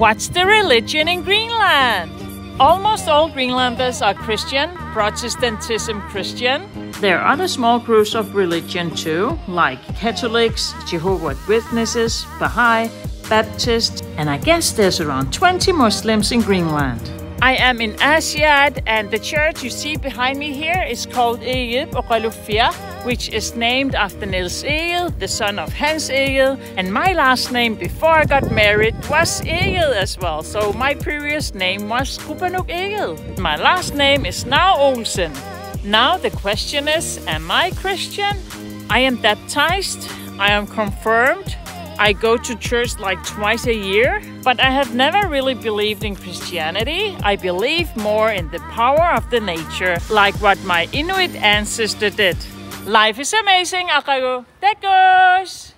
What's the religion in Greenland? Almost all Greenlanders are Christian, Protestantism Christian. There are other small groups of religion too, like Catholics, Jehovah's Witnesses, Baha'i, Baptist, and I guess there's around 20 Muslims in Greenland. I am in Aasiaat, and the church you see behind me here is called Egede Okalufia, which is named after Nils Egede, the son of Hans Egede. And my last name before I got married was Egede as well. So my previous name was Kupanuk Egede. My last name is now Olsen. Now the question is, am I Christian? I am baptized. I am confirmed. I go to church like twice a year, but I have never really believed in Christianity. I believe more in the power of the nature, like what my Inuit ancestor did. Life is amazing, Akago. Goes!